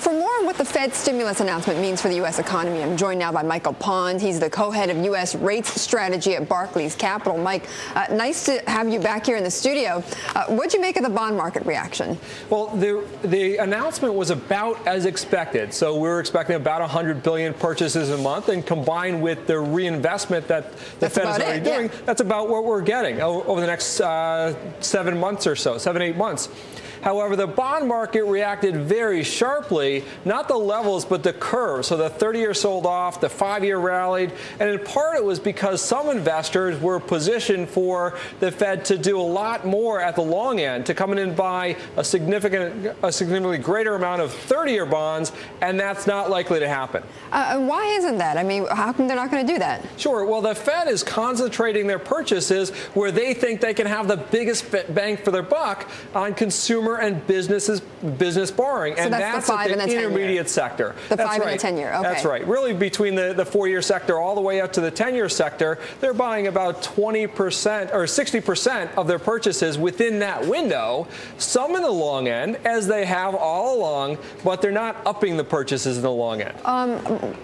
For more on what the Fed stimulus announcement means for the U.S. economy, I'm joined now by Michael Pond. He's the co-head of U.S. rates strategy at Barclays Capital. Mike, uh, nice to have you back here in the studio. Uh, what'd you make of the bond market reaction? Well, the, the announcement was about as expected. So we were expecting about 100 billion purchases a month, and combined with the reinvestment that the That's Fed is already it, doing, yeah. that's about what we're getting over the next uh, seven months or so, seven, eight months. However, the bond market reacted very sharply, not the levels, but the curve. So the 30 year sold off, the five year rallied, and in part it was because some investors were positioned for the Fed to do a lot more at the long end, to come in and buy a significant, a significantly greater amount of 30 year bonds, and that's not likely to happen. Uh, why isn't that? I mean, how come they're not going to do that? Sure. Well, the Fed is concentrating their purchases where they think they can have the biggest bang for their buck on consumer and businesses business borrowing, So and that's the five and the 10 year. intermediate sector. The That's five and the right. 10 year, okay. That's right. Really, between the, the four-year sector all the way up to the 10-year sector, they're buying about 20% or 60% of their purchases within that window. Some in the long end, as they have all along, but they're not upping the purchases in the long end. Um,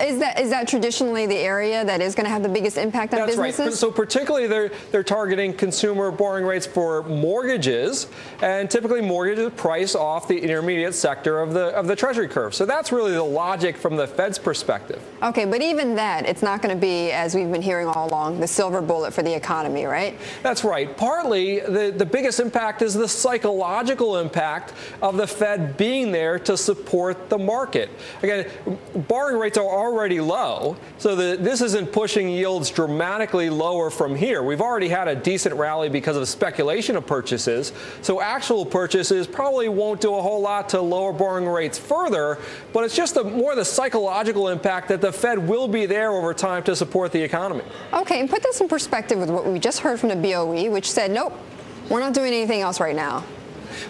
is that is that traditionally the area that is going to have the biggest impact on That's businesses? right. So particularly they're they're targeting consumer borrowing rates for mortgages, and typically mortgages price off the intermediate sector of the of the Treasury curve. So that's really the logic from the Fed's perspective. Okay, but even that, it's not going to be, as we've been hearing all along, the silver bullet for the economy, right? That's right. Partly the, the biggest impact is the psychological impact of the Fed being there to support the market. Again, borrowing rates are already low, so the, this isn't pushing yields dramatically lower from here. We've already had a decent rally because of speculation of purchases, so actual purchases probably won't do a whole lot to lower borrowing rates further, but it's just the, more the psychological impact that the Fed will be there over time to support the economy. Okay, and put this in perspective with what we just heard from the BOE, which said, nope, we're not doing anything else right now.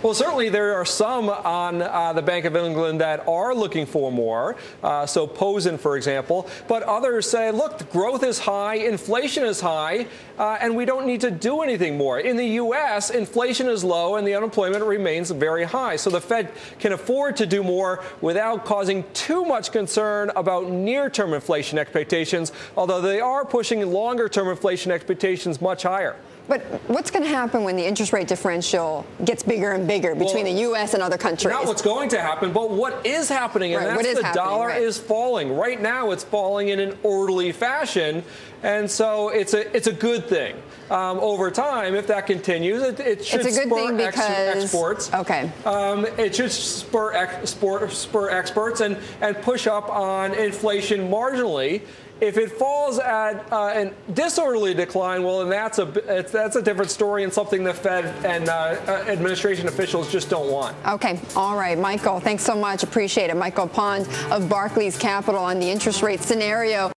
Well, certainly there are some on uh, the Bank of England that are looking for more. Uh, so Posen, for example. But others say, look, growth is high, inflation is high, uh, and we don't need to do anything more. In the U.S., inflation is low and the unemployment remains very high. So the Fed can afford to do more without causing too much concern about near-term inflation expectations, although they are pushing longer-term inflation expectations much higher. But what's going to happen when the interest rate differential gets bigger and bigger between Well, the U.S. and other countries? Not what's going to happen, but what is happening, and Right, that's what is the dollar right. is falling. Right now, it's falling in an orderly fashion, and so it's a it's a good thing. Um, over time, if that continues, it, it should It's a good spur thing ex- exports. okay. Um, it should spur, ex- spur spur exports and and push up on inflation marginally. If it falls at uh, an disorderly decline, well, then that's a that's a different story and something the Fed and uh, uh, administration officials just don't want. Okay, all right, Michael, thanks so much. Appreciate it. Michael Pond of Barclays Capital on the interest rate scenario.